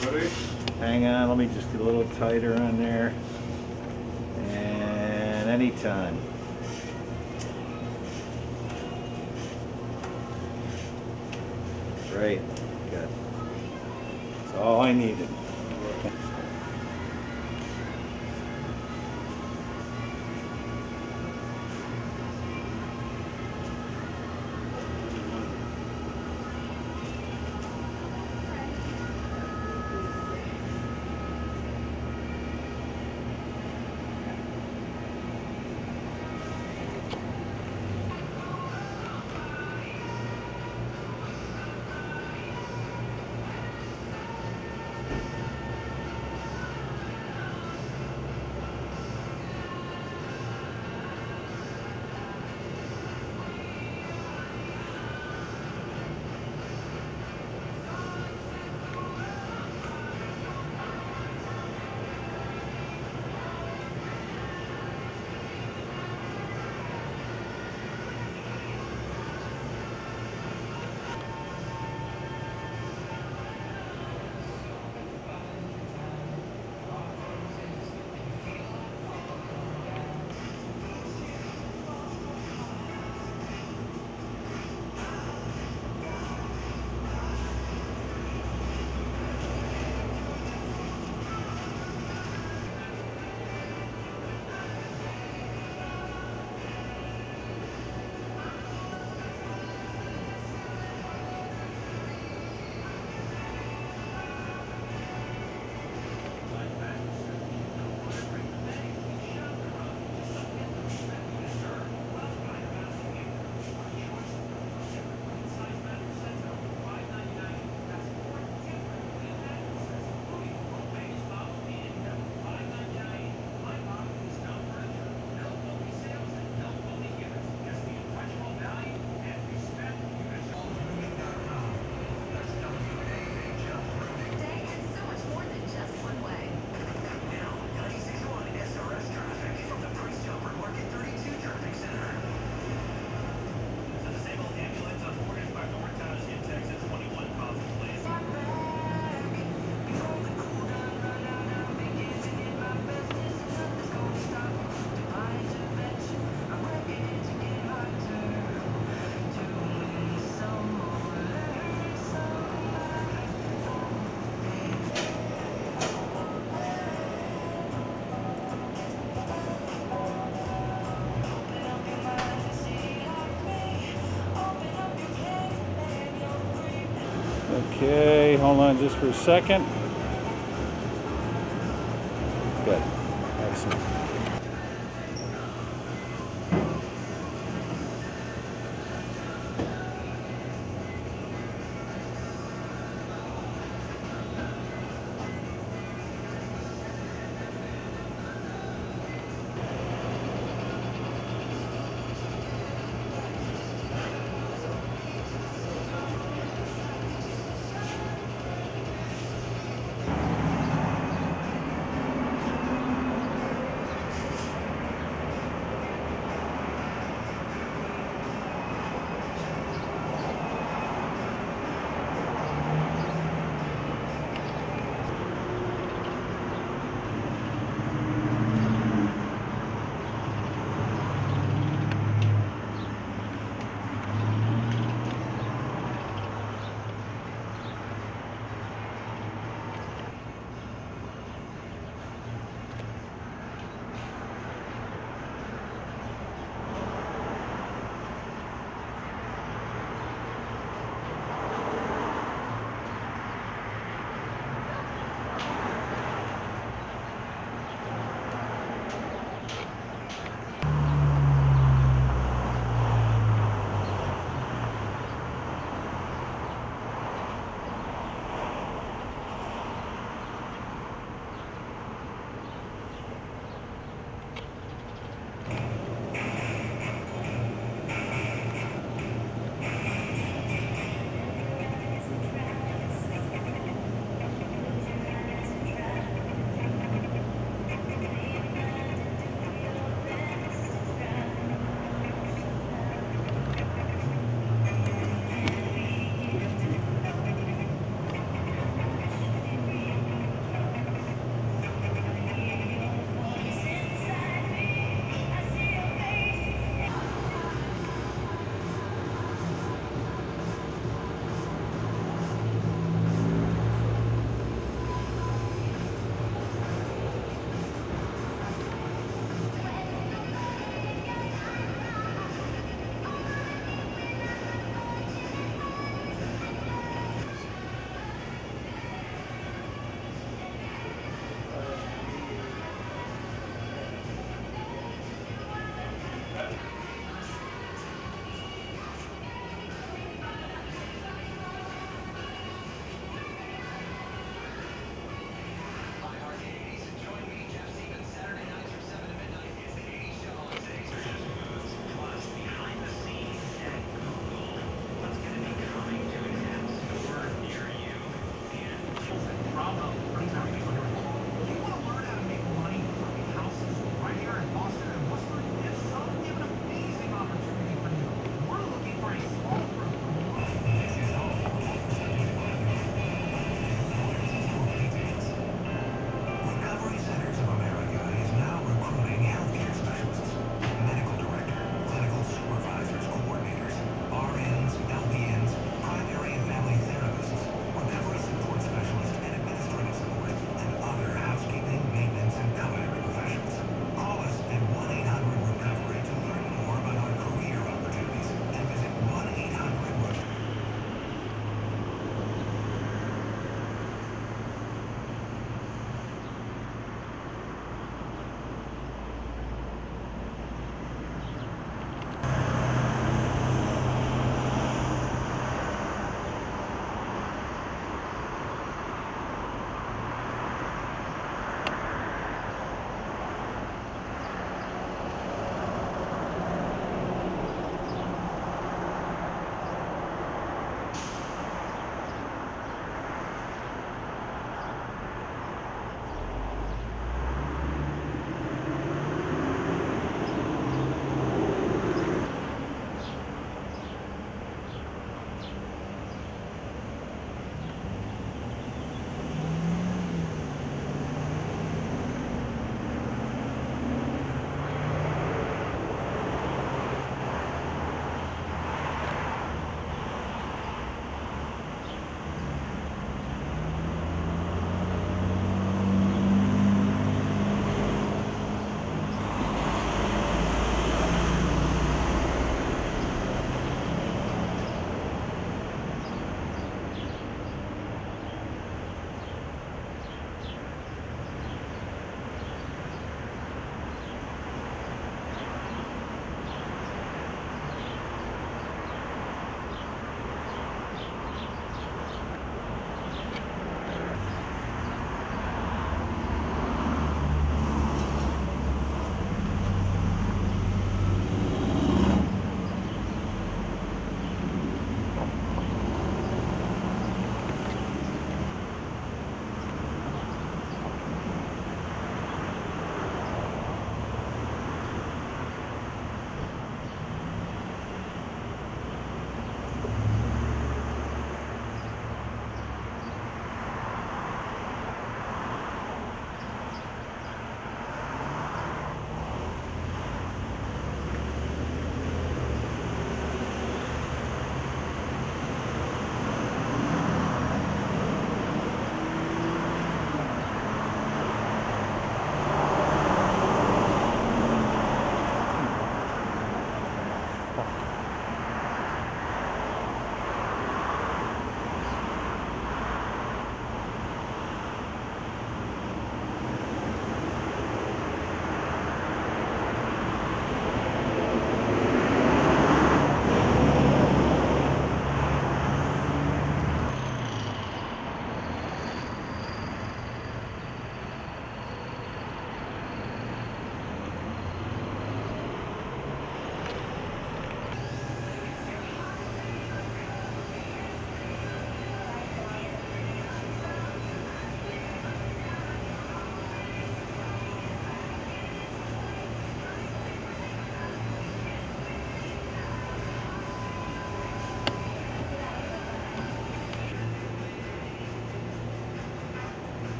Hang on, let me just get a little tighter on there. And anytime. Great, good. That's all I needed. Okay, hold on just for a second.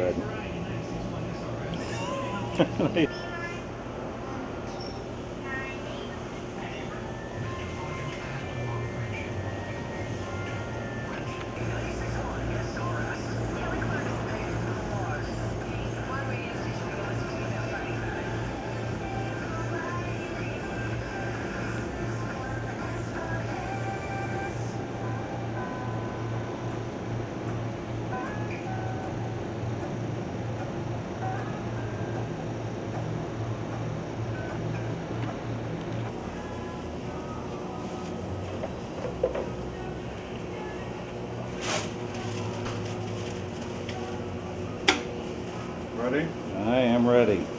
Good. am ready.